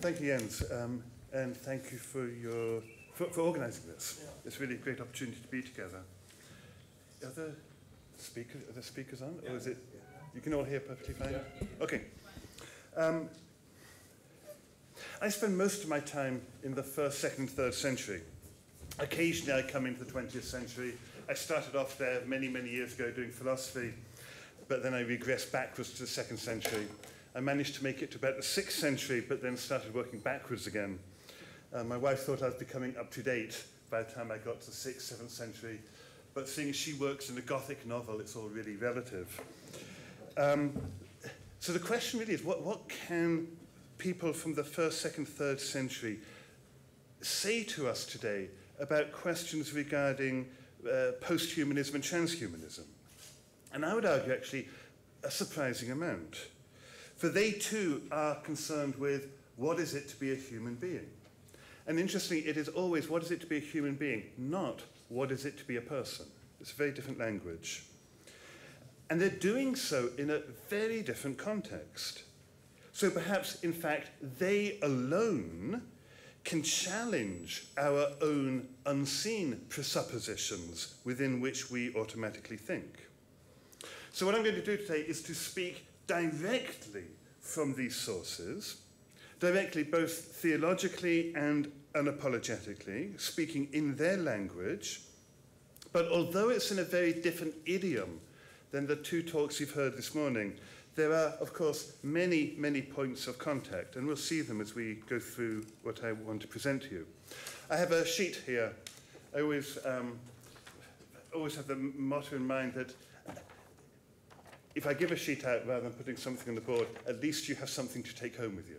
thank you, Jens, um, and thank you for your for, for organising this. Yeah. It's really a great opportunity to be together. Are the speakers are the speakers on, yeah. or is it? You can all hear perfectly fine. Yeah. Okay. Um, I spend most of my time in the first, second, third century. Occasionally, I come into the 20th century. I started off there many, many years ago doing philosophy, but then I regressed backwards to the second century. I managed to make it to about the 6th century, but then started working backwards again. Uh, my wife thought I was becoming up to date by the time I got to the 6th, 7th century, but seeing she works in a Gothic novel, it's all really relative. Um, so the question really is what, what can people from the 1st, 2nd, 3rd century say to us today about questions regarding uh, post-humanism and transhumanism? And I would argue actually a surprising amount. For they too are concerned with what is it to be a human being? And interestingly, it is always what is it to be a human being, not what is it to be a person. It's a very different language. And they're doing so in a very different context. So perhaps, in fact, they alone can challenge our own unseen presuppositions within which we automatically think. So what I'm going to do today is to speak directly from these sources, directly both theologically and unapologetically, speaking in their language, but although it's in a very different idiom than the two talks you've heard this morning, there are, of course, many, many points of contact, and we'll see them as we go through what I want to present to you. I have a sheet here. I always, um, always have the motto in mind that if I give a sheet out rather than putting something on the board, at least you have something to take home with you.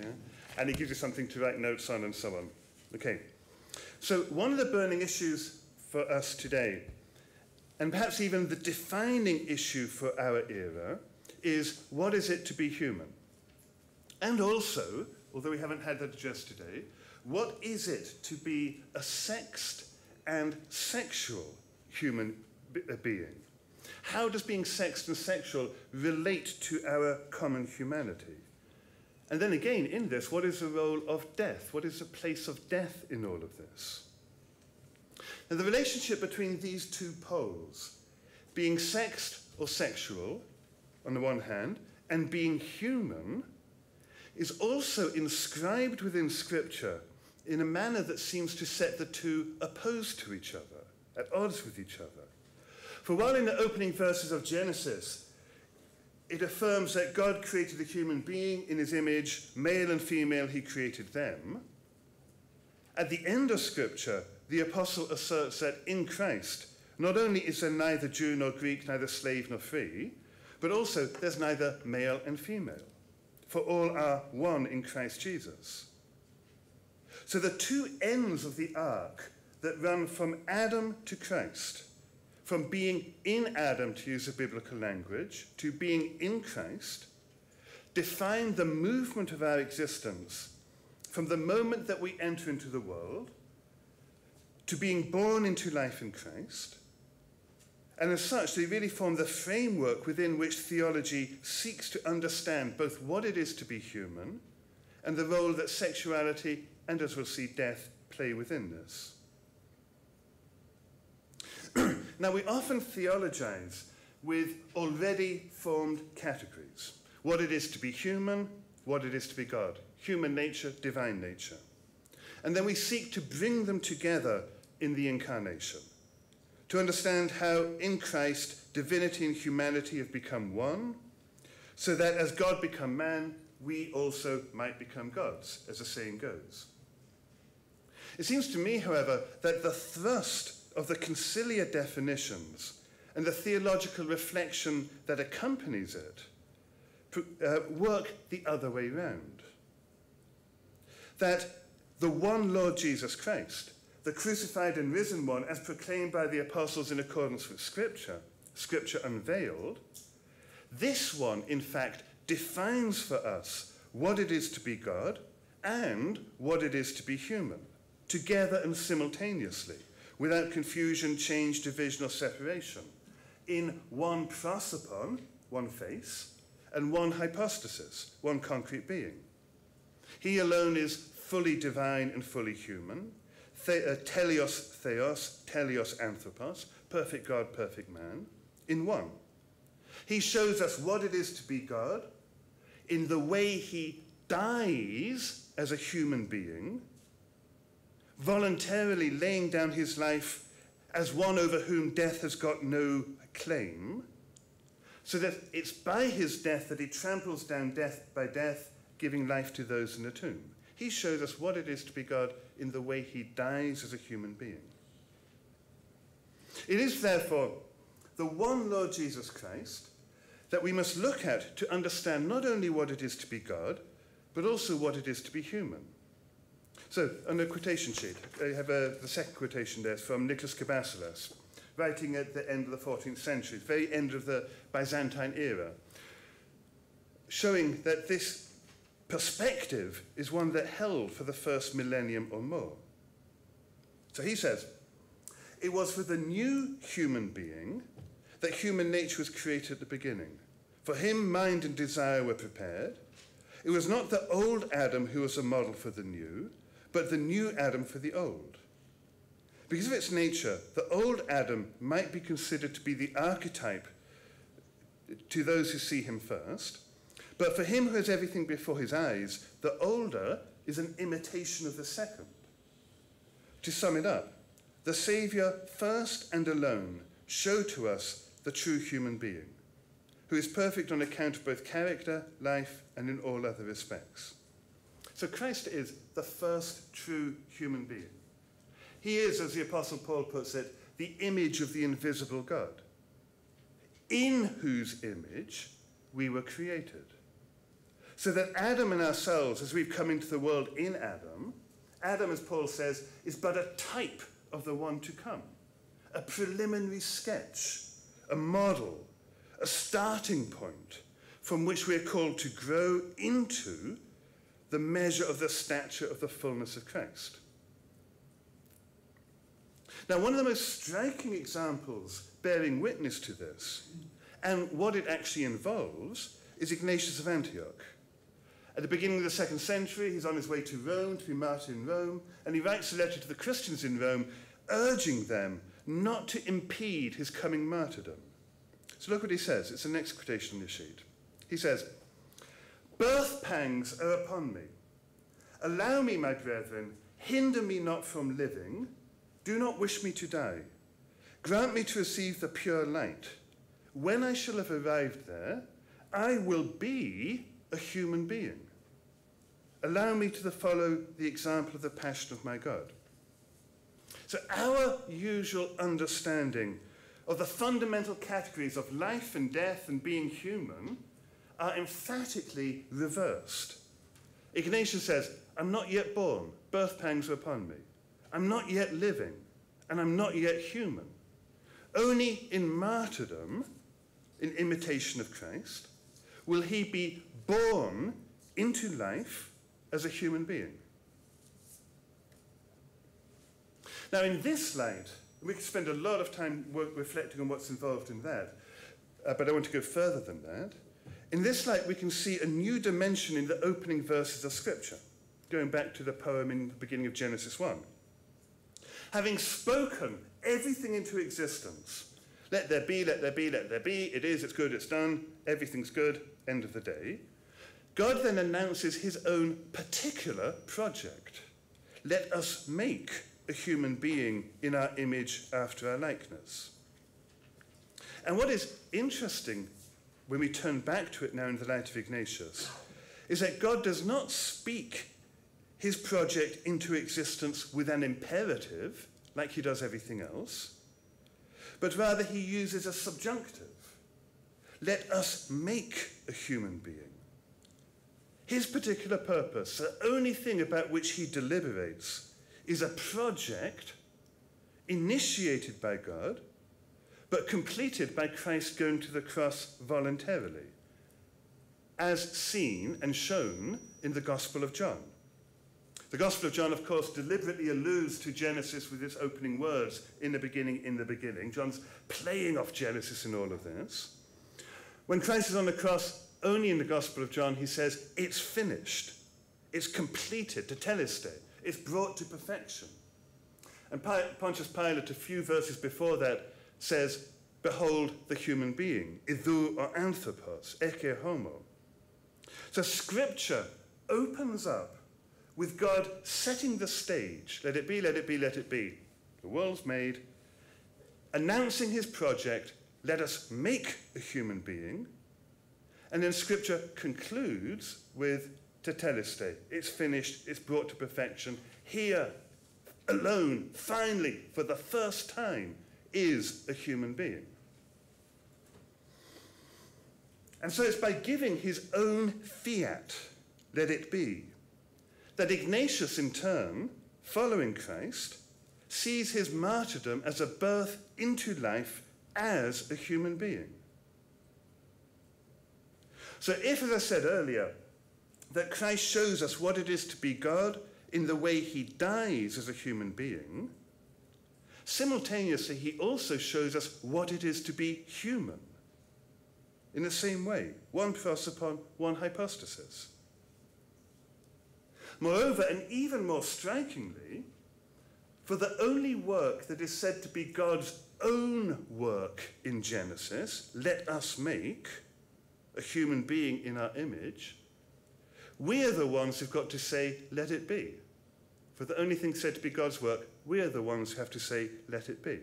Yeah? And it gives you something to write notes on and so on. Okay. So one of the burning issues for us today, and perhaps even the defining issue for our era, is what is it to be human? And also, although we haven't had that addressed today, what is it to be a sexed and sexual human uh, being? How does being sexed and sexual relate to our common humanity? And then again, in this, what is the role of death? What is the place of death in all of this? Now, the relationship between these two poles, being sexed or sexual on the one hand, and being human, is also inscribed within Scripture in a manner that seems to set the two opposed to each other, at odds with each other. For while in the opening verses of Genesis, it affirms that God created the human being in his image, male and female, he created them. At the end of Scripture, the apostle asserts that in Christ, not only is there neither Jew nor Greek, neither slave nor free, but also there's neither male and female, for all are one in Christ Jesus. So the two ends of the arc that run from Adam to Christ from being in Adam, to use a biblical language, to being in Christ, define the movement of our existence from the moment that we enter into the world to being born into life in Christ. And as such, they really form the framework within which theology seeks to understand both what it is to be human and the role that sexuality and, as we'll see, death play within this. Now, we often theologize with already formed categories what it is to be human, what it is to be God, human nature, divine nature. And then we seek to bring them together in the incarnation, to understand how in Christ divinity and humanity have become one, so that as God become man, we also might become gods, as the saying goes. It seems to me, however, that the thrust of the conciliar definitions and the theological reflection that accompanies it uh, work the other way round. That the one Lord Jesus Christ, the crucified and risen one, as proclaimed by the apostles in accordance with Scripture, Scripture unveiled, this one, in fact, defines for us what it is to be God and what it is to be human, together and simultaneously without confusion, change, division, or separation, in one prosopon, one face, and one hypostasis, one concrete being. He alone is fully divine and fully human. The, uh, teleos theos, teleos anthropos, perfect God, perfect man, in one. He shows us what it is to be God in the way he dies as a human being, voluntarily laying down his life as one over whom death has got no claim, so that it's by his death that he tramples down death by death, giving life to those in the tomb. He shows us what it is to be God in the way he dies as a human being. It is therefore the one Lord Jesus Christ that we must look at to understand not only what it is to be God, but also what it is to be human. So, on the quotation sheet, I have a, the second quotation there from Nicholas Cabasilas, writing at the end of the 14th century, very end of the Byzantine era, showing that this perspective is one that held for the first millennium or more. So he says, it was for the new human being that human nature was created at the beginning. For him, mind and desire were prepared. It was not the old Adam who was a model for the new, but the new Adam for the old. Because of its nature, the old Adam might be considered to be the archetype to those who see him first, but for him who has everything before his eyes, the older is an imitation of the second. To sum it up, the Saviour first and alone showed to us the true human being who is perfect on account of both character, life, and in all other respects. So Christ is the first true human being. He is, as the Apostle Paul puts it, the image of the invisible God, in whose image we were created. So that Adam and ourselves, as we've come into the world in Adam, Adam, as Paul says, is but a type of the one to come, a preliminary sketch, a model, a starting point from which we're called to grow into the measure of the stature of the fullness of Christ. Now, one of the most striking examples bearing witness to this and what it actually involves is Ignatius of Antioch. At the beginning of the second century, he's on his way to Rome to be martyred in Rome, and he writes a letter to the Christians in Rome urging them not to impede his coming martyrdom. So look what he says. It's the next quotation on your sheet. He says, Birth pangs are upon me. Allow me, my brethren, hinder me not from living. Do not wish me to die. Grant me to receive the pure light. When I shall have arrived there, I will be a human being. Allow me to follow the example of the passion of my God. So, our usual understanding of the fundamental categories of life and death and being human are emphatically reversed. Ignatius says, I'm not yet born, birth pangs are upon me. I'm not yet living, and I'm not yet human. Only in martyrdom, in imitation of Christ, will he be born into life as a human being. Now, in this light, we could spend a lot of time reflecting on what's involved in that, uh, but I want to go further than that. In this light, we can see a new dimension in the opening verses of Scripture, going back to the poem in the beginning of Genesis 1. Having spoken everything into existence, let there be, let there be, let there be, it is, it's good, it's done, everything's good, end of the day. God then announces his own particular project. Let us make a human being in our image after our likeness. And what is interesting when we turn back to it now in the light of Ignatius is that God does not speak his project into existence with an imperative, like he does everything else, but rather he uses a subjunctive. Let us make a human being. His particular purpose, the only thing about which he deliberates, is a project initiated by God, but completed by Christ going to the cross voluntarily, as seen and shown in the Gospel of John. The Gospel of John, of course, deliberately alludes to Genesis with its opening words, in the beginning, in the beginning. John's playing off Genesis in all of this. When Christ is on the cross, only in the Gospel of John, he says, It's finished. It's completed, tetelestai. It's brought to perfection. And Pontius Pilate, a few verses before that, says, Behold the human being, idu or anthropos, ecce homo. So scripture opens up with God setting the stage. Let it be, let it be, let it be. The world's made. Announcing his project, let us make a human being. And then scripture concludes with tetelestai. It's finished, it's brought to perfection. Here, alone, finally, for the first time, is a human being. And so it's by giving his own fiat, let it be, that Ignatius, in turn, following Christ, sees his martyrdom as a birth into life as a human being. So, if, as I said earlier, that Christ shows us what it is to be God in the way he dies as a human being, simultaneously, he also shows us what it is to be human in the same way, one upon one hypostasis. Moreover, and even more strikingly, for the only work that is said to be God's own work in Genesis, let us make a human being in our image, we are the ones who've got to say, let it be. For the only thing said to be God's work, we are the ones who have to say, let it be.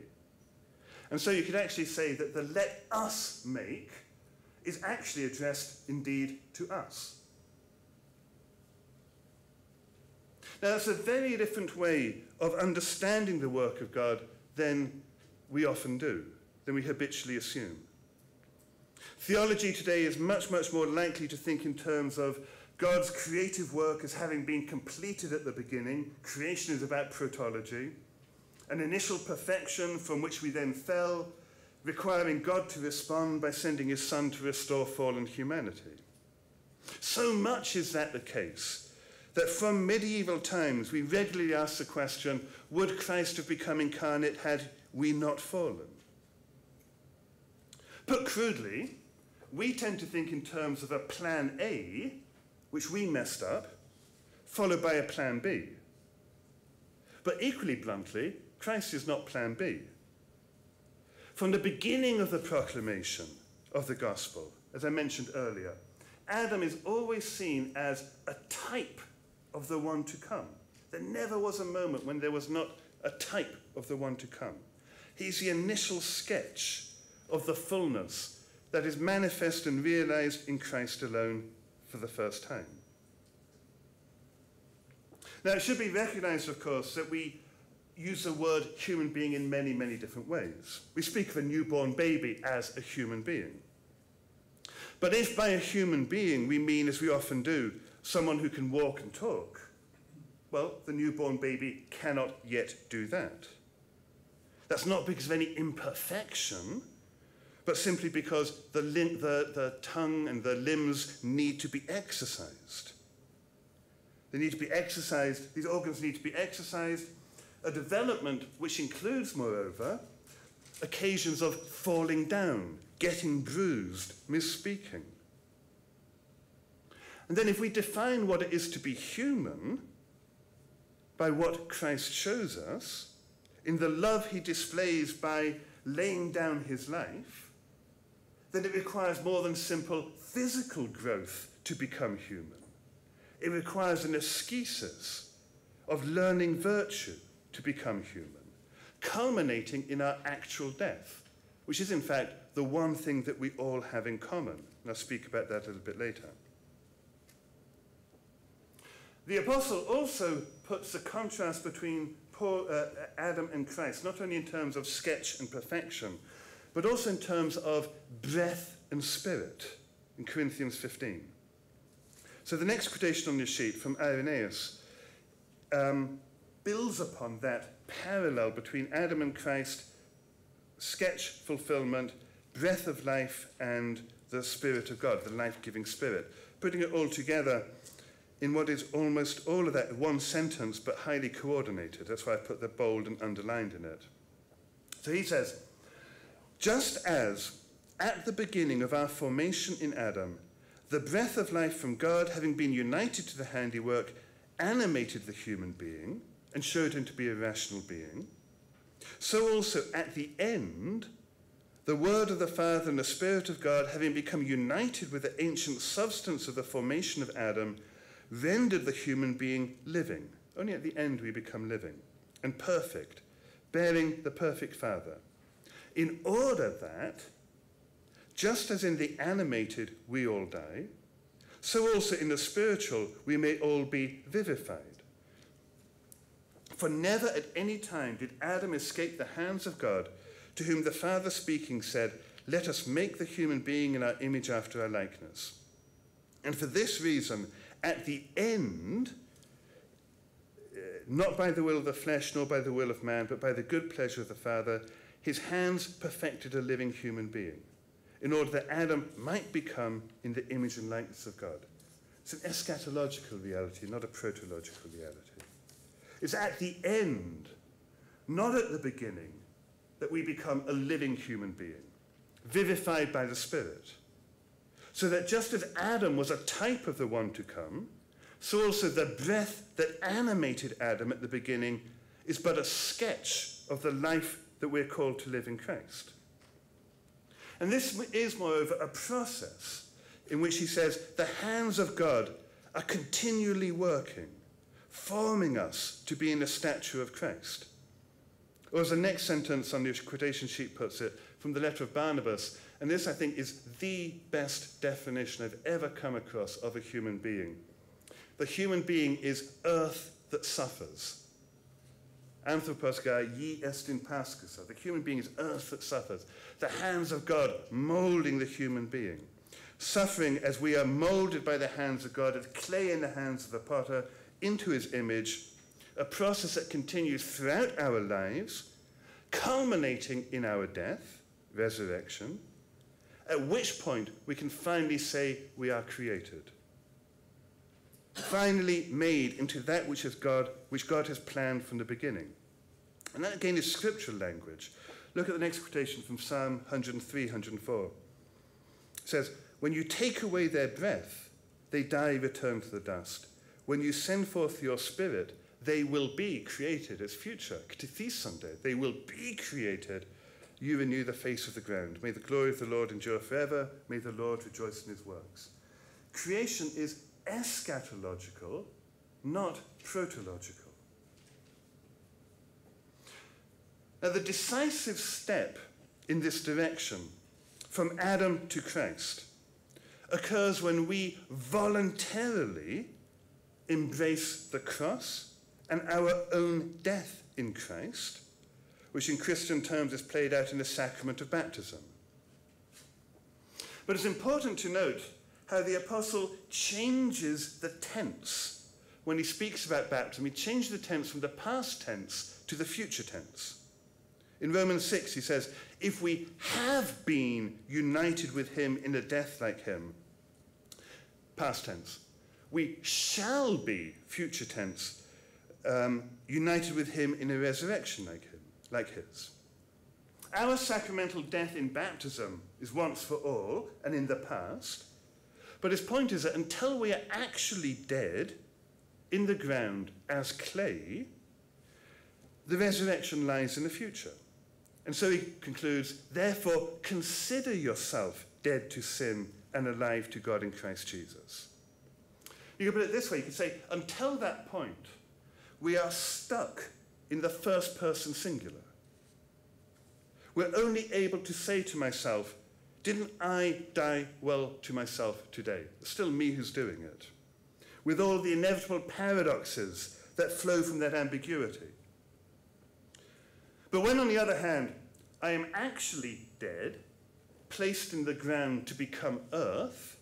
And so you could actually say that the let us make is actually addressed indeed to us. Now, that's a very different way of understanding the work of God than we often do, than we habitually assume. Theology today is much, much more likely to think in terms of God's creative work as having been completed at the beginning. Creation is about protology. An initial perfection from which we then fell, requiring God to respond by sending his Son to restore fallen humanity. So much is that the case that from medieval times we regularly ask the question would Christ have become incarnate had we not fallen? Put crudely, we tend to think in terms of a plan A, which we messed up, followed by a plan B. But equally bluntly, Christ is not plan B. From the beginning of the proclamation of the gospel, as I mentioned earlier, Adam is always seen as a type of the one to come. There never was a moment when there was not a type of the one to come. He's the initial sketch of the fullness that is manifest and realized in Christ alone for the first time. Now, it should be recognized, of course, that we use the word human being in many, many different ways. We speak of a newborn baby as a human being. But if by a human being we mean, as we often do, someone who can walk and talk. Well, the newborn baby cannot yet do that. That's not because of any imperfection, but simply because the, the, the tongue and the limbs need to be exercised. They need to be exercised, these organs need to be exercised, a development which includes, moreover, occasions of falling down, getting bruised, misspeaking. And then, if we define what it is to be human by what Christ shows us, in the love he displays by laying down his life, then it requires more than simple physical growth to become human. It requires an ascesis of learning virtue to become human, culminating in our actual death, which is in fact the one thing that we all have in common. And I'll speak about that a little bit later. The apostle also puts the contrast between Paul, uh, Adam and Christ, not only in terms of sketch and perfection, but also in terms of breath and spirit in Corinthians 15. So the next quotation on your sheet from Irenaeus um, builds upon that parallel between Adam and Christ, sketch fulfillment, breath of life, and the Spirit of God, the life giving Spirit. Putting it all together in what is almost all of that one sentence, but highly coordinated. That's why I put the bold and underlined in it. So he says, just as at the beginning of our formation in Adam, the breath of life from God, having been united to the handiwork, animated the human being and showed him to be a rational being. So also at the end, the Word of the Father and the Spirit of God, having become united with the ancient substance of the formation of Adam, rendered the human being living. Only at the end we become living and perfect, bearing the perfect Father. In order that, just as in the animated we all die, so also in the spiritual we may all be vivified. For never at any time did Adam escape the hands of God, to whom the Father speaking said, Let us make the human being in our image after our likeness. And for this reason, at the end, uh, not by the will of the flesh nor by the will of man, but by the good pleasure of the Father, his hands perfected a living human being in order that Adam might become in the image and likeness of God. It's an eschatological reality, not a protological reality. It's at the end, not at the beginning, that we become a living human being, vivified by the Spirit. So that just as Adam was a type of the one to come, so also the breath that animated Adam at the beginning is but a sketch of the life that we're called to live in Christ. And this is, moreover, a process in which he says the hands of God are continually working, forming us to be in the stature of Christ. Or as the next sentence on the quotation sheet puts it, from the letter of Barnabas, and this I think is the best definition I've ever come across of a human being. The human being is earth that suffers. Anthropos ye est in paschousa. The human being is earth that suffers. The hands of God molding the human being. Suffering as we are molded by the hands of God, as clay in the hands of the potter, into his image, a process that continues throughout our lives, culminating in our death, resurrection, at which point we can finally say we are created finally made into that which, is God, which God has planned from the beginning. And that again is scriptural language. Look at the next quotation from Psalm 103, 104. It says, When you take away their breath, they die, return to the dust. When you send forth your spirit, they will be created as future. Sunday, they will be created. You renew the face of the ground. May the glory of the Lord endure forever. May the Lord rejoice in his works. Creation is eschatological, not protological. Now, the decisive step in this direction from Adam to Christ occurs when we voluntarily embrace the cross and our own death in Christ, which in Christian terms is played out in the sacrament of baptism. But it's important to note how the apostle changes the tense. When he speaks about baptism, he changes the tense from the past tense to the future tense. In Romans 6, he says, If we have been united with him in a death like him, past tense, we shall be, future tense, um, united with him in a resurrection like him, like his. Our sacramental death in baptism is once for all and in the past. But his point is that until we are actually dead in the ground as clay, the resurrection lies in the future. And so he concludes, therefore, consider yourself dead to sin and alive to God in Christ Jesus. You can put it this way you can say, until that point, we are stuck in the first person singular. We're only able to say to myself, didn't I die well to myself today? It's still me who's doing it. With all the inevitable paradoxes that flow from that ambiguity. But when, on the other hand, I am actually dead, placed in the ground to become earth,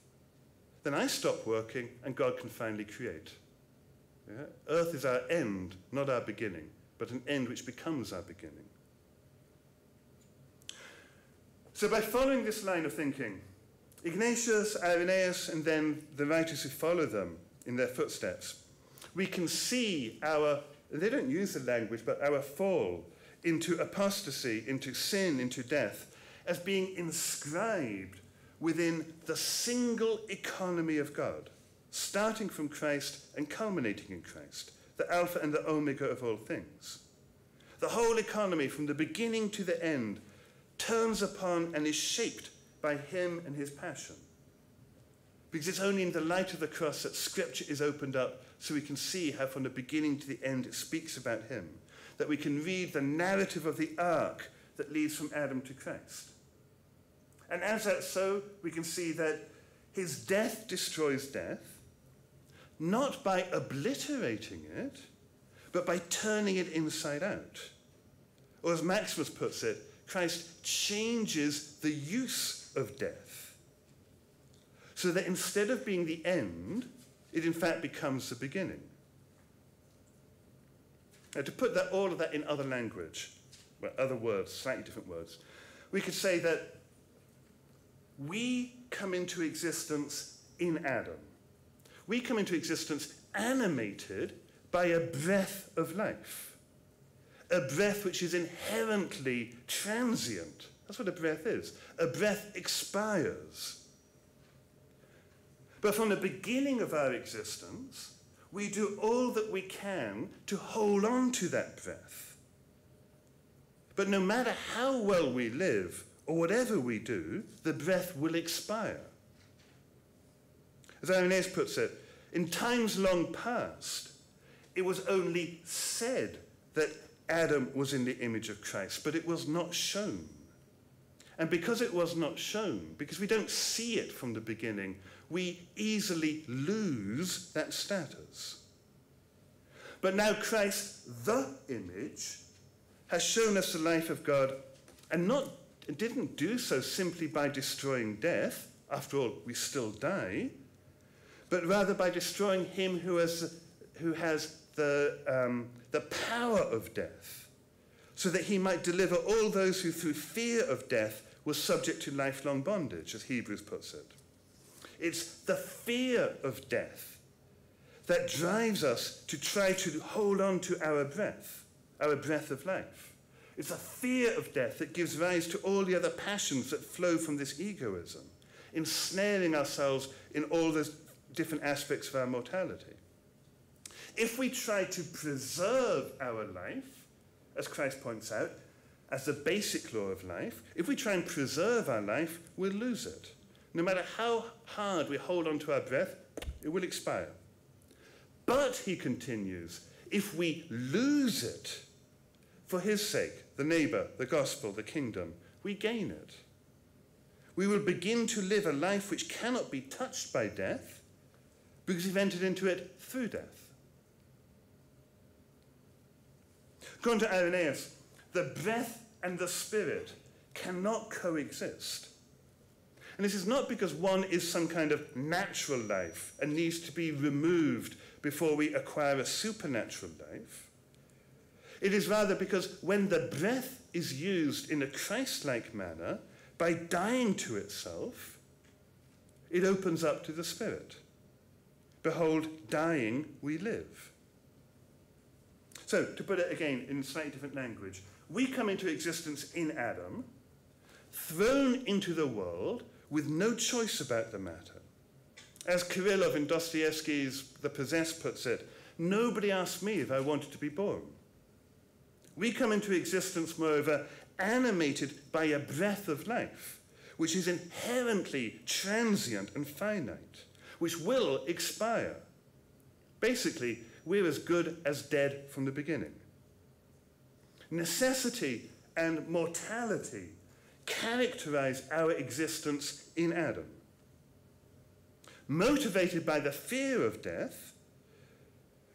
then I stop working and God can finally create. Yeah? Earth is our end, not our beginning, but an end which becomes our beginning. So by following this line of thinking, Ignatius, Irenaeus, and then the writers who follow them in their footsteps, we can see our, they don't use the language, but our fall into apostasy, into sin, into death, as being inscribed within the single economy of God, starting from Christ and culminating in Christ, the Alpha and the Omega of all things. The whole economy, from the beginning to the end, turns upon and is shaped by him and his passion. Because it's only in the light of the cross that scripture is opened up so we can see how from the beginning to the end it speaks about him. That we can read the narrative of the ark that leads from Adam to Christ. And as that's so, we can see that his death destroys death, not by obliterating it, but by turning it inside out. Or as Maximus puts it, Christ changes the use of death. So that instead of being the end, it in fact becomes the beginning. Now, to put that, all of that in other language, well, other words, slightly different words, we could say that we come into existence in Adam. We come into existence animated by a breath of life, a breath which is inherently transient. That's what a breath is. A breath expires. But from the beginning of our existence, we do all that we can to hold on to that breath. But no matter how well we live or whatever we do, the breath will expire. As Irenaeus puts it, in times long past, it was only said that Adam was in the image of Christ, but it was not shown. And because it was not shown, because we don't see it from the beginning, we easily lose that status. But now Christ, the image, has shown us the life of God and not didn't do so simply by destroying death, after all, we still die, but rather by destroying him who has, who has the, um, the power of death, so that he might deliver all those who through fear of death were subject to lifelong bondage, as Hebrews puts it. It's the fear of death that drives us to try to hold on to our breath, our breath of life. It's a fear of death that gives rise to all the other passions that flow from this egoism, ensnaring ourselves in all those different aspects of our mortality. If we try to preserve our life, as Christ points out, as the basic law of life, if we try and preserve our life, we'll lose it. No matter how hard we hold on to our breath, it will expire. But, he continues, if we lose it for his sake, the neighbor, the gospel, the kingdom, we gain it. We will begin to live a life which cannot be touched by death because we've entered into it through death. Going to Irenaeus, the breath and the spirit cannot coexist. And this is not because one is some kind of natural life and needs to be removed before we acquire a supernatural life. It is rather because when the breath is used in a Christ like manner, by dying to itself, it opens up to the Spirit. Behold, dying we live. So, to put it again in slightly different language, we come into existence in Adam, thrown into the world with no choice about the matter. As Kirillov in Dostoevsky's The Possessed puts it, nobody asked me if I wanted to be born. We come into existence, moreover, animated by a breath of life, which is inherently transient and finite, which will expire. Basically, we're as good as dead from the beginning. Necessity and mortality characterize our existence in Adam. Motivated by the fear of death,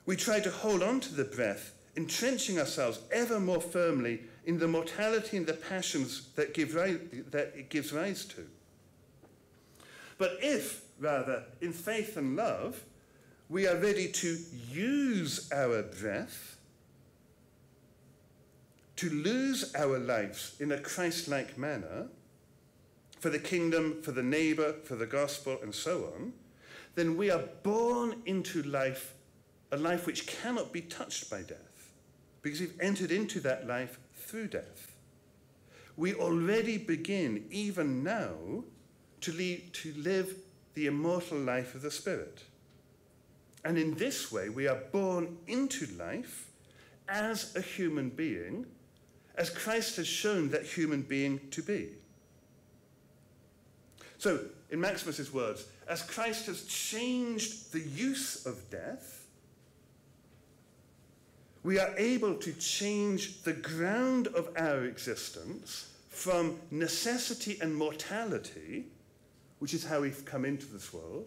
we try to hold on to the breath, entrenching ourselves ever more firmly in the mortality and the passions that, give that it gives rise to. But if, rather, in faith and love, we are ready to use our breath to lose our lives in a Christ like manner for the kingdom, for the neighbor, for the gospel, and so on, then we are born into life, a life which cannot be touched by death, because we've entered into that life through death. We already begin, even now, to, lead, to live the immortal life of the Spirit. And in this way, we are born into life as a human being, as Christ has shown that human being to be. So, in Maximus's words, as Christ has changed the use of death, we are able to change the ground of our existence from necessity and mortality, which is how we've come into this world,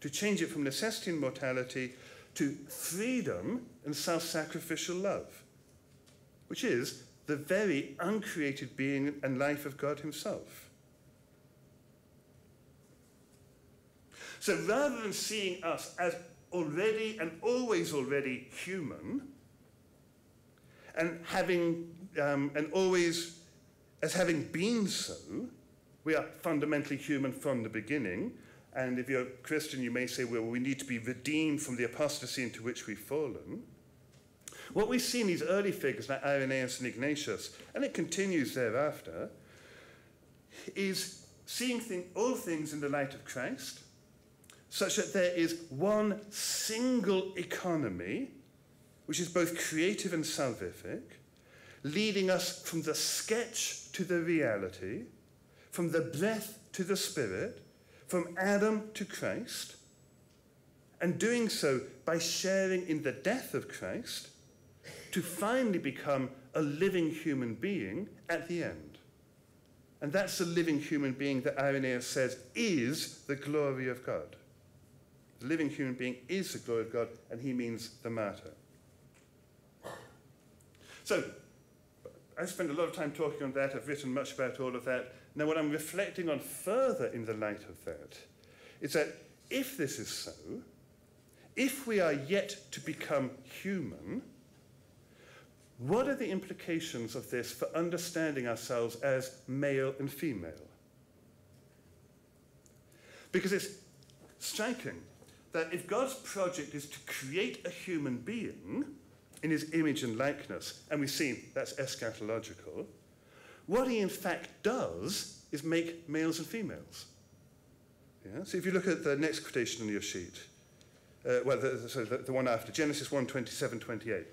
to change it from necessity and mortality to freedom and self sacrificial love, which is the very uncreated being and life of God Himself. So rather than seeing us as already and always already human, and having um, and always as having been so, we are fundamentally human from the beginning. And if you're a Christian, you may say, well, we need to be redeemed from the apostasy into which we've fallen. What we see in these early figures like Irenaeus and Ignatius, and it continues thereafter, is seeing thing, all things in the light of Christ, such that there is one single economy, which is both creative and salvific, leading us from the sketch to the reality, from the breath to the spirit, from Adam to Christ, and doing so by sharing in the death of Christ to finally become a living human being at the end. And that's the living human being that Irenaeus says is the glory of God. The living human being is the glory of God, and he means the martyr. So, I've spent a lot of time talking on that. I've written much about all of that. Now, what I'm reflecting on further in the light of that is that if this is so, if we are yet to become human, what are the implications of this for understanding ourselves as male and female? Because it's striking that if God's project is to create a human being in his image and likeness, and we've seen that's eschatological, what he in fact does is make males and females. Yeah? So if you look at the next quotation on your sheet, uh, well, the, sorry, the, the one after, Genesis 1 27 28.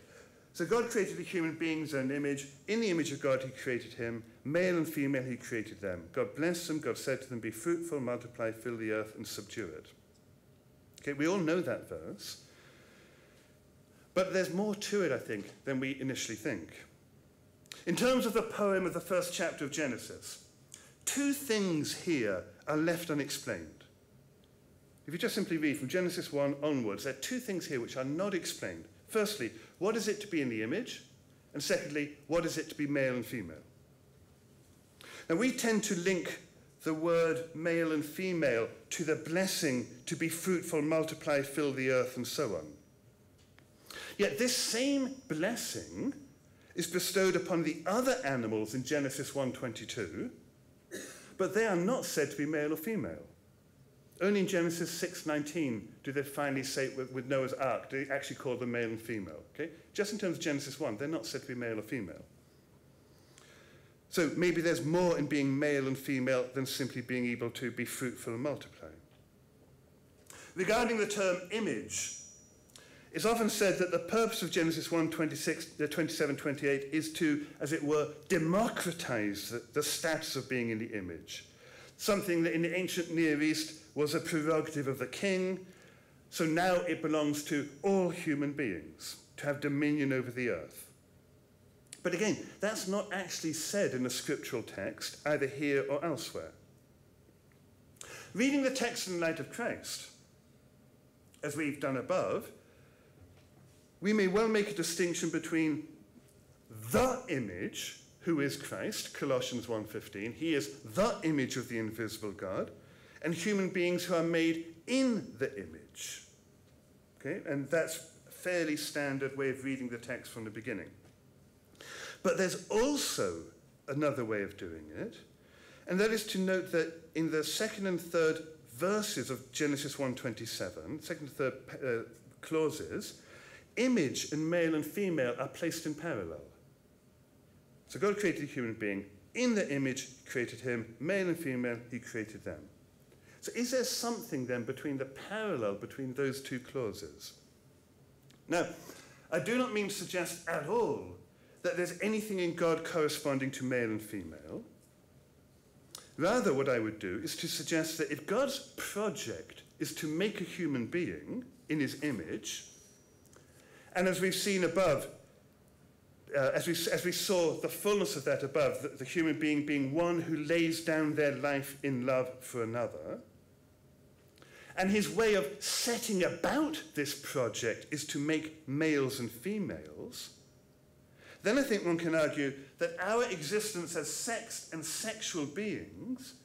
So God created the human beings in image. In the image of God, he created him. Male and female, he created them. God blessed them. God said to them, Be fruitful, multiply, fill the earth, and subdue it. Okay, we all know that verse. But there's more to it, I think, than we initially think. In terms of the poem of the first chapter of Genesis, two things here are left unexplained. If you just simply read from Genesis 1 onwards, there are two things here which are not explained. Firstly, what is it to be in the image? And secondly, what is it to be male and female? Now, we tend to link the word male and female to the blessing to be fruitful, multiply, fill the earth, and so on. Yet this same blessing is bestowed upon the other animals in Genesis 1:22, but they are not said to be male or female. Only in Genesis 6:19 do they finally say with, with, Noah's ark, do they actually call them male and female. Okay? Just in terms of Genesis 1, they're not said to be male or female. So maybe there's more in being male and female than simply being able to be fruitful and multiply. Regarding the term image, it's often said that the purpose of Genesis 1 26, uh, 27 28 is to, as it were, democratize the, the status of being in the image. Something that in the ancient Near East was a prerogative of the king, so now it belongs to all human beings to have dominion over the earth. But again, that's not actually said in the scriptural text, either here or elsewhere. Reading the text in the light of Christ, as we've done above, we may well make a distinction between the image, who is Christ, Colossians 1:15, he is the image of the invisible God, and human beings who are made in the image. Okay? And that's a fairly standard way of reading the text from the beginning. But there's also another way of doing it, and that is to note that in the second and third verses of Genesis 1:27, second and third uh, clauses, image and male and female are placed in parallel. So God created a human being. In the image, created him. Male and female, he created them. So is there something then between the parallel between those two clauses? Now, I do not mean to suggest at all that there's anything in God corresponding to male and female. Rather, what I would do is to suggest that if God's project is to make a human being in his image, and as we've seen above, uh, as, we, as we saw the fullness of that above, the, the human being being one who lays down their life in love for another, and his way of setting about this project is to make males and females, then I think one can argue that our existence as sex and sexual beings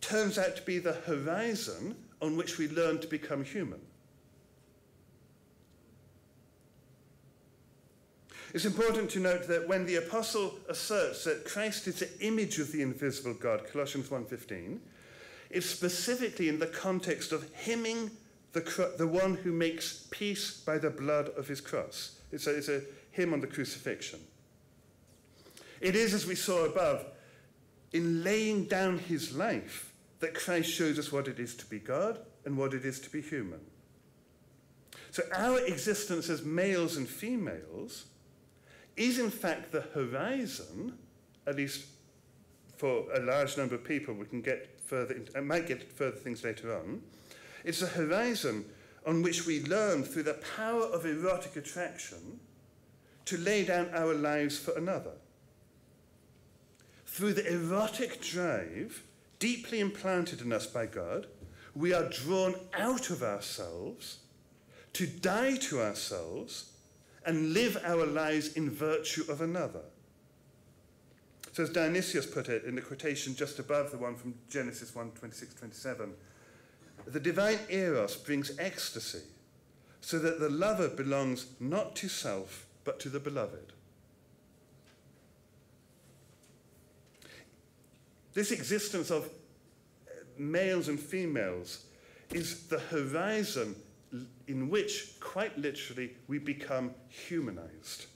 turns out to be the horizon on which we learn to become human. It's important to note that when the apostle asserts that Christ is the image of the invisible God, Colossians 1:15, it's specifically in the context of hymning the, the one who makes peace by the blood of his cross. It's a, it's a hymn on the crucifixion. It is, as we saw above, in laying down his life that Christ shows us what it is to be God and what it is to be human. So our existence as males and females is in fact the horizon, at least for a large number of people, we can get further, I might get further things later on. It's a horizon on which we learn through the power of erotic attraction to lay down our lives for another. Through the erotic drive, deeply implanted in us by God, we are drawn out of ourselves to die to ourselves and live our lives in virtue of another. So as Dionysius put it in the quotation just above the one from Genesis 1, 26, 27, the divine eros brings ecstasy so that the lover belongs not to self but to the beloved. This existence of uh, males and females is the horizon in which, quite literally, we become humanized.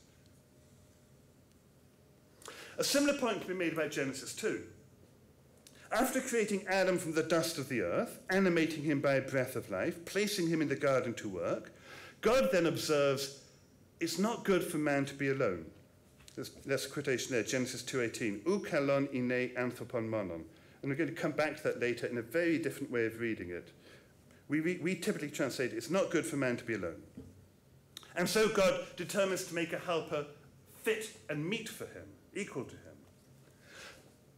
A similar point can be made about Genesis 2. After creating Adam from the dust of the earth, animating him by a breath of life, placing him in the garden to work, God then observes, it's not good for man to be alone. There's, there's a quotation there, Genesis 2.18, U kalon ine anthropon monon. And we're going to come back to that later in a very different way of reading it. We, we, we typically translate it's not good for man to be alone. And so God determines to make a helper fit and meet for him, equal to him.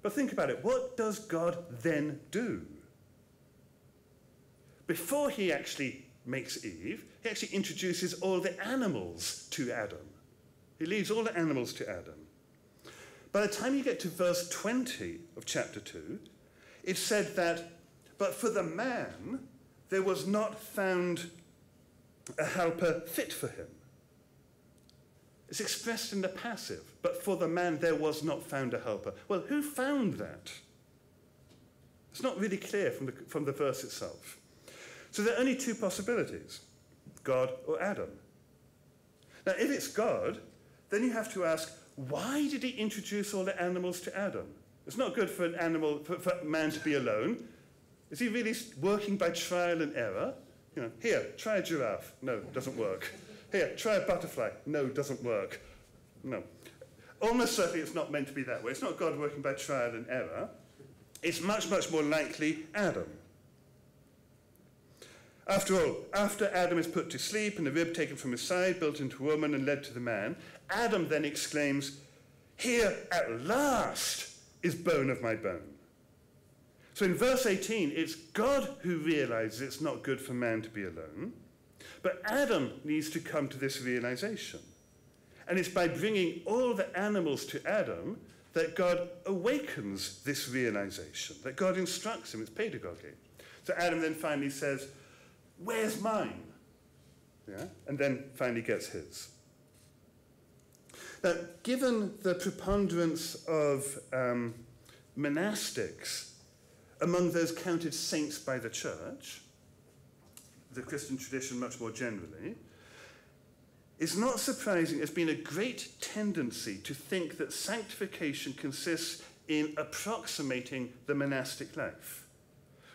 But think about it. What does God then do? Before he actually makes Eve, he actually introduces all the animals to Adam. He leaves all the animals to Adam. By the time you get to verse 20 of chapter 2, it's said that, but for the man, there was not found a helper fit for him. It's expressed in the passive, but for the man there was not found a helper. Well, who found that? It's not really clear from the, from the verse itself. So there are only two possibilities God or Adam. Now, if it's God, then you have to ask, why did he introduce all the animals to Adam? It's not good for an animal, for, for man to be alone. Is he really working by trial and error? You know, here, try a giraffe. No, it doesn't work. Here, try a butterfly. No, doesn't work. No. Almost certainly it's not meant to be that way. It's not God working by trial and error. It's much, much more likely Adam. After all, after Adam is put to sleep and the rib taken from his side, built into a woman and led to the man, Adam then exclaims, Here at last is bone of my bone. So in verse 18, it's God who realizes it's not good for man to be alone, but Adam needs to come to this realization. And it's by bringing all the animals to Adam that God awakens this realization, that God instructs him. It's pedagogy. So Adam then finally says, Where's mine? Yeah? And then finally gets his. Now, given the preponderance of um, monastics among those counted saints by the church, the Christian tradition much more generally, it's not surprising there's been a great tendency to think that sanctification consists in approximating the monastic life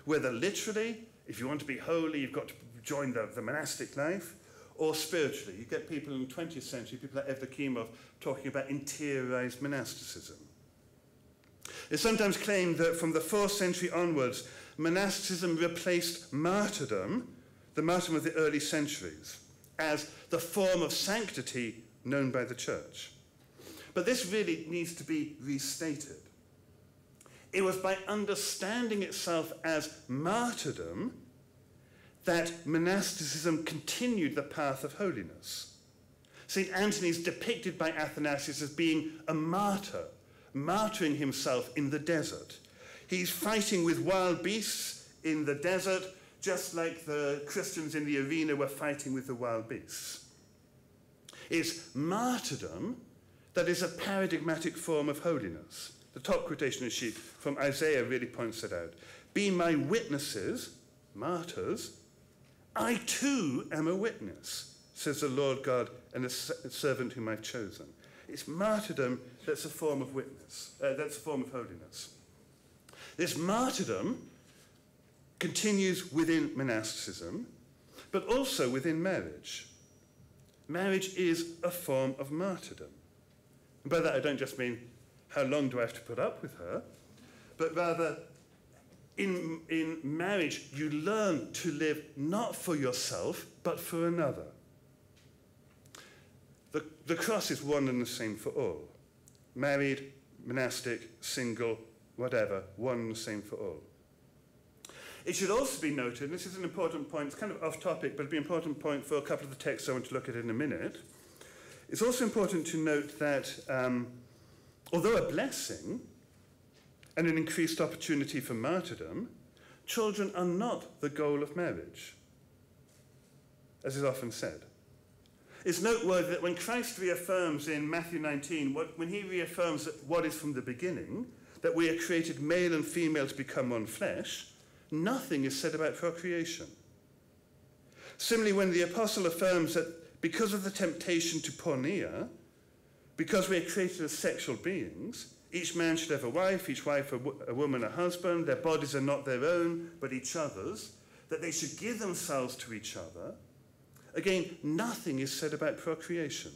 whether literally, if you want to be holy, you've got to join the, the monastic life, or spiritually. You get people in the 20th century, people like Evdokimov, talking about interiorized monasticism. It's sometimes claimed that from the 4th century onwards, monasticism replaced martyrdom, the martyrdom of the early centuries, as the form of sanctity known by the church. But this really needs to be restated. It was by understanding itself as martyrdom that monasticism continued the path of holiness. St. Anthony is depicted by Athanasius as being a martyr, martyring himself in the desert. He's fighting with wild beasts in the desert, just like the Christians in the arena were fighting with the wild beasts. It's martyrdom that is a paradigmatic form of holiness. The top quotation sheet from Isaiah really points it out. Be my witnesses, martyrs. I too am a witness, says the Lord God and a servant whom I've chosen. It's martyrdom that's a form of witness, uh, that's a form of holiness. This martyrdom continues within monasticism, but also within marriage. Marriage is a form of martyrdom. And by that, I don't just mean how long do I have to put up with her, but rather, in, in marriage, you learn to live not for yourself, but for another. The, the cross is one and the same for all. Married, monastic, single, whatever, one and the same for all. It should also be noted, and this is an important point, it's kind of off topic, but it'll be an important point for a couple of the texts I want to look at in a minute. It's also important to note that um, although a blessing and an increased opportunity for martyrdom, children are not the goal of marriage, as is often said. It's noteworthy that when Christ reaffirms in Matthew 19, what, when he reaffirms what is from the beginning, that we are created male and female to become one flesh, nothing is said about procreation. Similarly, when the apostle affirms that because of the temptation to porneia, because we are created as sexual beings, each man should have a wife, each wife a, a woman a husband, their bodies are not their own, but each other's, that they should give themselves to each other. Again, nothing is said about procreation.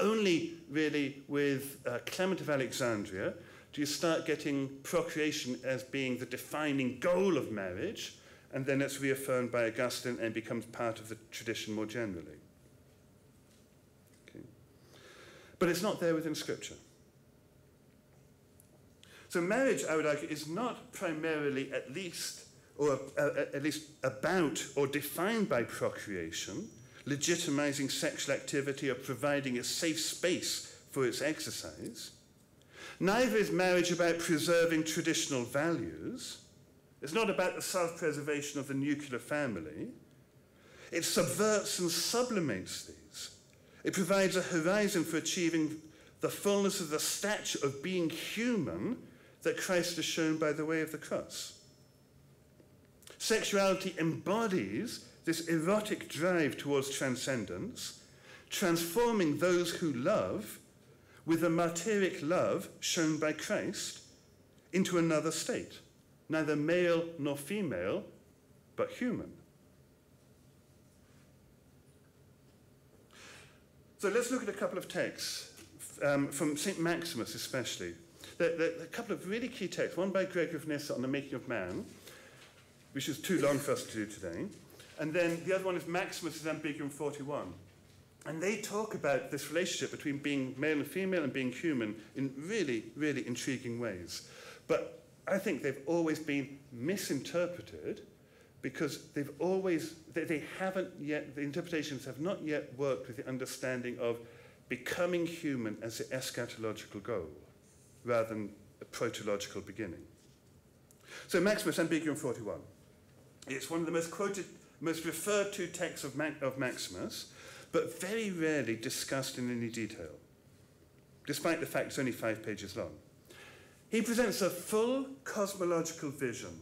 Only really with uh, Clement of Alexandria do you start getting procreation as being the defining goal of marriage, and then it's reaffirmed by Augustine and becomes part of the tradition more generally. Okay. But it's not there within Scripture. So marriage, I would argue, is not primarily at least, or uh, uh at least about or defined by procreation, legitimizing sexual activity or providing a safe space for its exercise. Neither is marriage about preserving traditional values, it's not about the self preservation of the nuclear family. It subverts and sublimates these. It provides a horizon for achieving the fullness of the stature of being human that Christ has shown by the way of the cross. Sexuality embodies this erotic drive towards transcendence, transforming those who love with the martyric love shown by Christ into another state neither male nor female, but human. So let's look at a couple of texts, um, from St. Maximus especially. There, there, a couple of really key texts, one by Gregory of Nyssa on the making of man, which is too long for us to do today, and then the other one is Maximus' Ambiguum 41. And they talk about this relationship between being male and female and being human in really, really intriguing ways. But I think they've always been misinterpreted because they've always, they, they haven't yet, the interpretations have not yet worked with the understanding of becoming human as the eschatological goal rather than a protological beginning. So Maximus Ambiguum 41. It's one of the most quoted, most referred to texts of, Ma of Maximus, but very rarely discussed in any detail, despite the fact it's only five pages long. He presents a full cosmological vision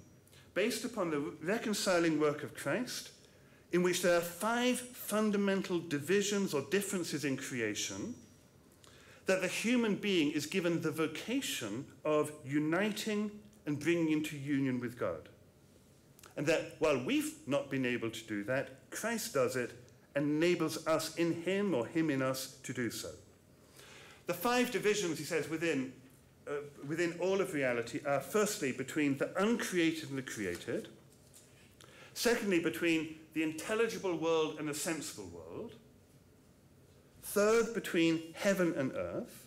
based upon the reconciling work of Christ, in which there are five fundamental divisions or differences in creation, that the human being is given the vocation of uniting and bringing into union with God. And that while we've not been able to do that, Christ does it enables us in him or him in us to do so. The five divisions, he says, within, uh, within all of reality are firstly between the uncreated and the created, secondly, between the intelligible world and the sensible world, third, between heaven and earth,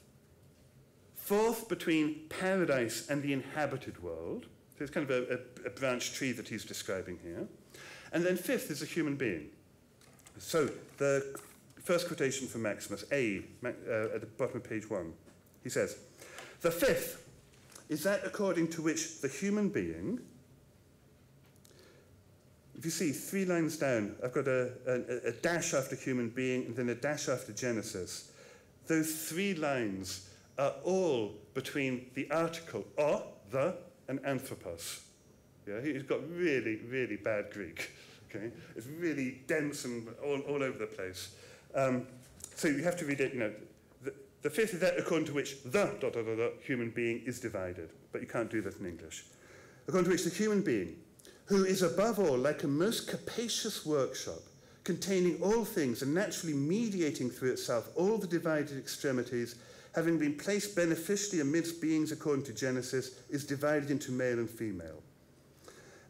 fourth, between paradise and the inhabited world. So it's kind of a, a, a branch tree that he's describing here. And then fifth is a human being. So the first quotation from Maximus, A, uh, at the bottom of page one, he says, The fifth is that according to which the human being, if you see three lines down, I've got a, a, a dash after human being and then a dash after Genesis. Those three lines are all between the article o, the, and anthropos. Yeah, he's got really, really bad Greek. Okay, it's really dense and all, all over the place. Um, so you have to read it, you know, the, the fifth is that according to which the dot, dot, dot, dot, human being is divided, but you can't do that in English. According to which the human being, who is above all like a most capacious workshop, containing all things and naturally mediating through itself all the divided extremities, having been placed beneficially amidst beings according to Genesis, is divided into male and female.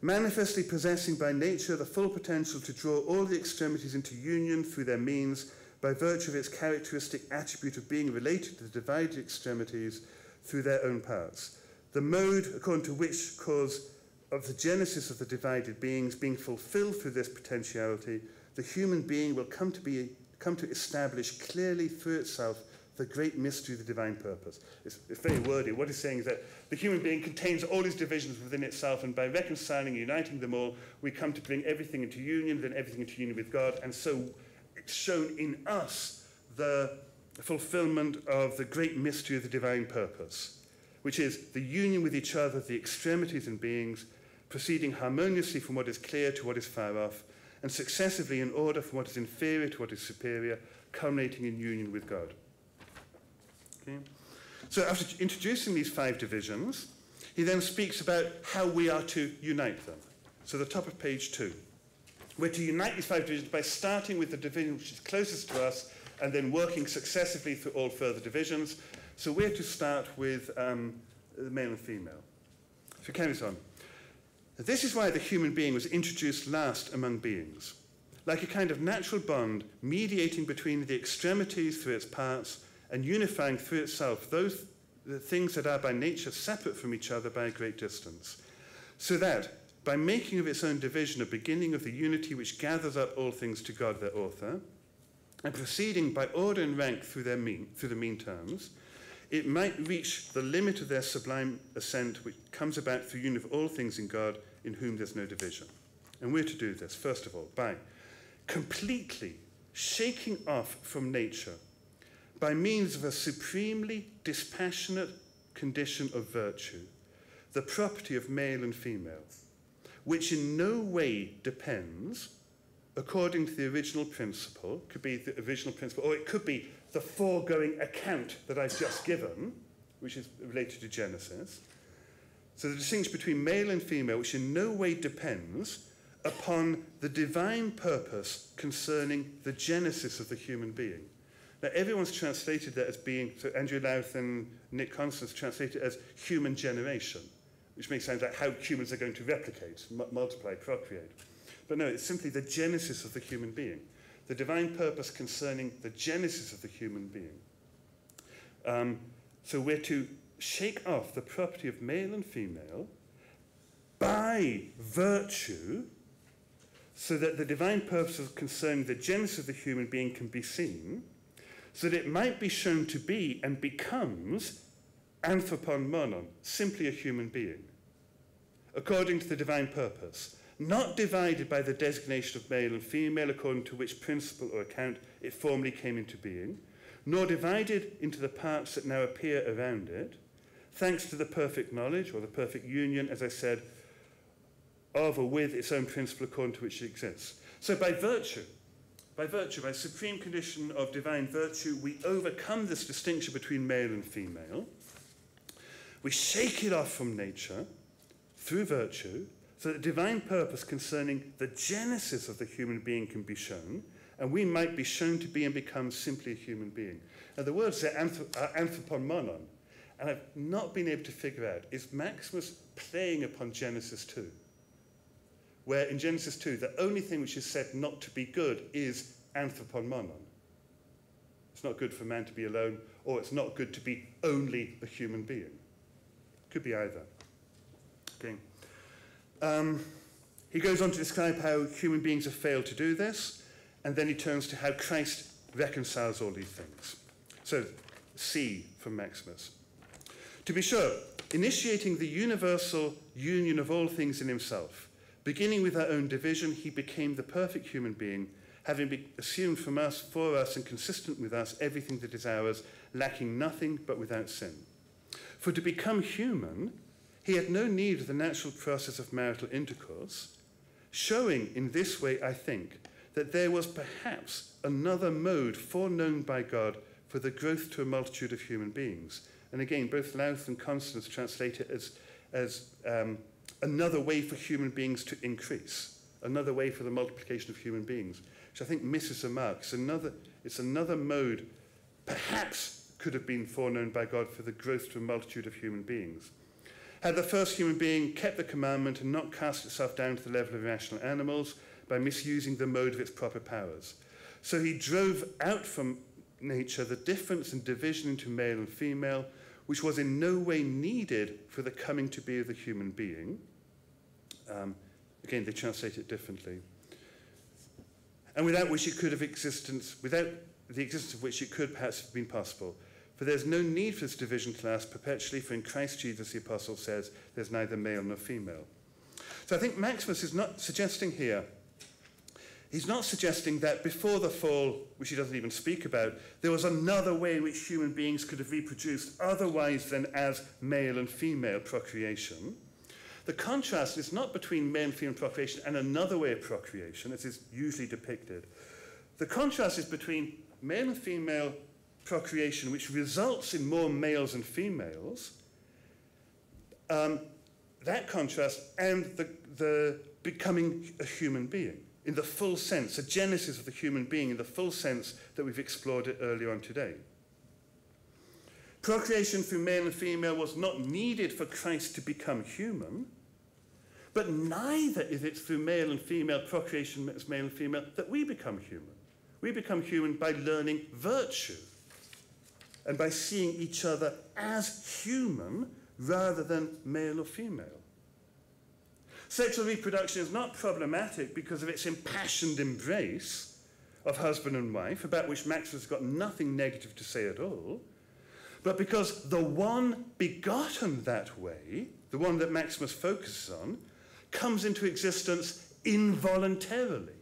Manifestly possessing by nature the full potential to draw all the extremities into union through their means, by virtue of its characteristic attribute of being related to the divided extremities through their own parts. The mode according to which cause of the genesis of the divided beings being fulfilled through this potentiality, the human being will come to, be, come to establish clearly through itself the great mystery of the divine purpose. It's, it's very wordy. What he's saying is that the human being contains all his divisions within itself, and by reconciling, and uniting them all, we come to bring everything into union, then everything into union with God, and so it's shown in us the fulfillment of the great mystery of the divine purpose, which is the union with each other, the extremities and beings, proceeding harmoniously from what is clear to what is far off, and successively in order from what is inferior to what is superior, culminating in union with God. Okay? So after introducing these five divisions, he then speaks about how we are to unite them. So the top of page two. We're to unite these five divisions by starting with the division which is closest to us and then working successively through all further divisions. So we're to start with um, the male and female. So carries on. This is why the human being was introduced last among beings, like a kind of natural bond mediating between the extremities through its parts and unifying through itself those the things that are by nature separate from each other by a great distance, so that by making of its own division a beginning of the unity which gathers up all things to God their author, and proceeding by order and rank through, their mean, through the mean terms, it might reach the limit of their sublime ascent, which comes about through union of all things in God, in whom there's no division. And we're to do this, first of all, by completely shaking off from nature, by means of a supremely dispassionate condition of virtue, the property of male and female, which in no way depends, according to the original principle, could be the original principle, or it could be the foregoing account that I've just given, which is related to Genesis. So the distinction between male and female, which in no way depends upon the divine purpose concerning the genesis of the human being. Now, everyone's translated that as being, so Andrew Louth and Nick Constas translated it as human generation, which makes sense like how humans are going to replicate, multiply, procreate. But no, it's simply the genesis of the human being the divine purpose concerning the genesis of the human being. Um, so we're to shake off the property of male and female by virtue so that the divine purpose concerning the genesis of the human being can be seen, so that it might be shown to be and becomes anthropon monon, simply a human being, according to the divine purpose not divided by the designation of male and female according to which principle or account it formerly came into being, nor divided into the parts that now appear around it, thanks to the perfect knowledge or the perfect union, as I said, of or with its own principle according to which it exists. So by virtue, by virtue, by supreme condition of divine virtue, we overcome this distinction between male and female. We shake it off from nature through virtue, so that divine purpose concerning the genesis of the human being can be shown, and we might be shown to be and become simply a human being. Now, the words there, anthrop- are uh, anthropon monon, and I've not been able to figure out is Maximus playing upon Genesis 2? Where in Genesis 2, the only thing which is said not to be good is anthropon. It's not good for man to be alone, or it's not good to be only a human being. Could be either. Okay. Um, he goes on to describe how human beings have failed to do this, and then he turns to how Christ reconciles all these things. So, C from Maximus. To be sure, initiating the universal union of all things in himself, beginning with our own division, he became the perfect human being, having assumed from us, for us, and consistent with us everything that is ours, lacking nothing but without sin. For to become human, he had no need of the natural process of marital intercourse, showing in this way, I think, that there was perhaps another mode foreknown by God for the growth to a multitude of human beings. And again, both Louth and Constas translate it as, as um, another way for human beings to increase, another way for the multiplication of human beings, which I think misses the mark. It's another, it's another mode, perhaps could have been foreknown by God for the growth to a multitude of human beings. Had the first human being kept the commandment and not cast itself down to the level of irrational animals by misusing the mode of its proper powers. So he drove out from nature the difference and division into male and female, which was in no way needed for the coming to be of the human being. Um, again, they translate it differently. And without which it could have existence, without the existence of which it could perhaps have been possible. For there's no need for this division class perpetually, for in Christ Jesus the apostle says there's neither male nor female. So I think Maximus is not suggesting here, he's not suggesting that before the fall, which he doesn't even speak about, there was another way in which human beings could have reproduced otherwise than as male and female procreation. The contrast is not between and female procreation and another way of procreation, as is usually depicted. The contrast is between male and female procreation, which results in more males and females, um, that contrast, and the, the becoming a human being in the full sense, the genesis of the human being in the full sense that we've explored it earlier on today. Procreation through male and female was not needed for Christ to become human, but neither is it through male and female procreation as male and female that we become human. We become human by learning virtue and by seeing each other as human rather than male or female. Sexual reproduction is not problematic because of its impassioned embrace of husband and wife, about which Max has got nothing negative to say at all, but because the one begotten that way, the one that Maximus focuses on, comes into existence involuntarily,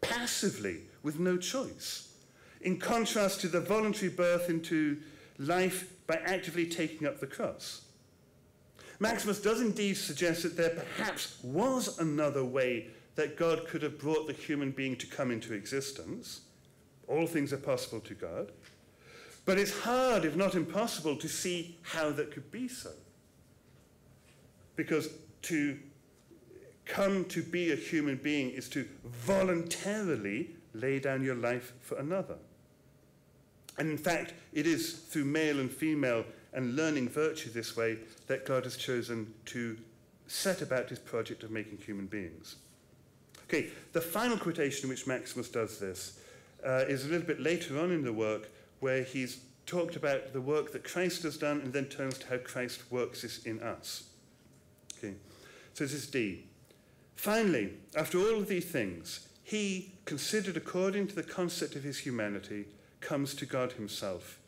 passively, with no choice, in contrast to the voluntary birth into life by actively taking up the cross. Maximus does indeed suggest that there perhaps was another way that God could have brought the human being to come into existence. All things are possible to God. But it's hard, if not impossible, to see how that could be so. Because to come to be a human being is to voluntarily lay down your life for another. And in fact, it is through male and female and learning virtue this way that God has chosen to set about his project of making human beings. Okay, the final quotation in which Maximus does this uh, is a little bit later on in the work where he's talked about the work that Christ has done and then turns to how Christ works this in us. Okay, so this is D. Finally, after all of these things, he, considered according to the concept of his humanity, comes to God himself.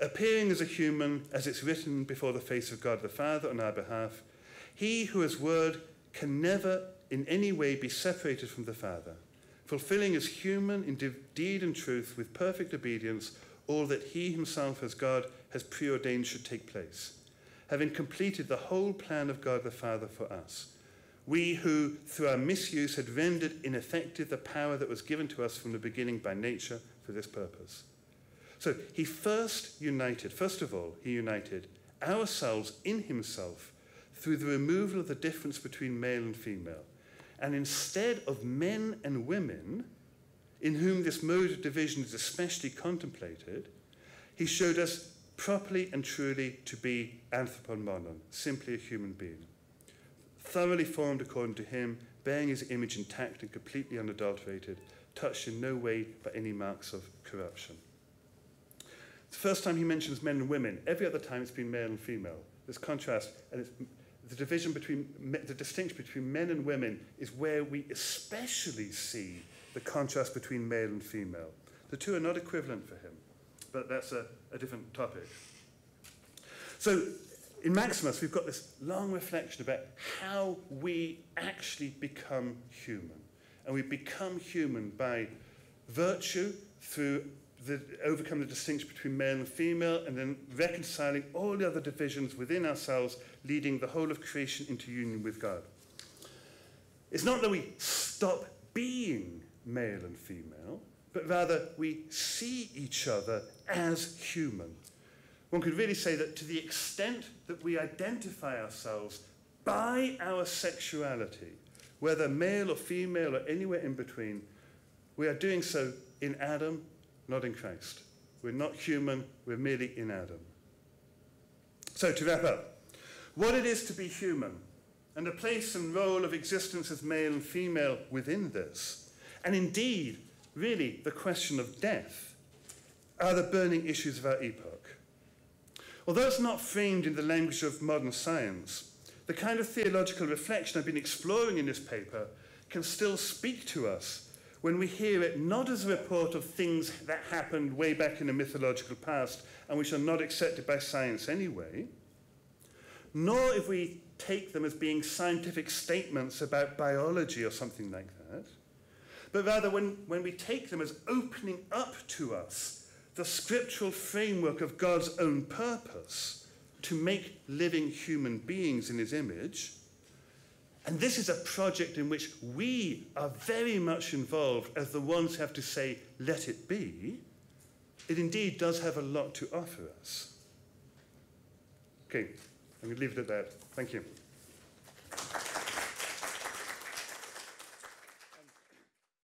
Appearing as a human, as it's written before the face of God the Father on our behalf, he who has word can never in any way be separated from the Father, fulfilling as human in deed and truth with perfect obedience all that he himself as God has preordained should take place, having completed the whole plan of God the Father for us. We who, through our misuse, had rendered ineffective the power that was given to us from the beginning by nature for this purpose. So he first united, first of all, he united ourselves in himself through the removal of the difference between male and female. And instead of men and women, in whom this mode of division is especially contemplated, he showed us properly and truly to be anthropon monon, simply a human being. Thoroughly formed according to him, bearing his image intact and completely unadulterated, touched in no way by any marks of corruption. It's the first time he mentions men and women. Every other time it's been male and female. This contrast, and the division between, the distinction between men and women is where we especially see the contrast between male and female. The two are not equivalent for him, but that's a, a different topic. So in Maximus, we've got this long reflection about how we actually become human. And we become human by virtue through the, the distinction between male and female, and then reconciling all the other divisions within ourselves, leading the whole of creation into union with God. It's not that we stop being male and female, but rather we see each other as human. One could really say that to the extent that we identify ourselves by our sexuality, whether male or female or anywhere in between, we are doing so in Adam, not in Christ. We're not human, we're merely in Adam. So, to wrap up, what it is to be human, and the place and role of existence as male and female within this, and indeed, really, the question of death, are the burning issues of our epoch. Although it's not framed in the language of modern science, the kind of theological reflection I've been exploring in this paper can still speak to us when we hear it not as a report of things that happened way back in the mythological past and which are not accepted by science anyway, nor if we take them as being scientific statements about biology or something like that, but rather when, when we take them as opening up to us the scriptural framework of God's own purpose to make living human beings in his image. And this is a project in which we are very much involved as the ones who have to say, let it be. It indeed does have a lot to offer us. Okay, I'm going to leave it at that. Thank you.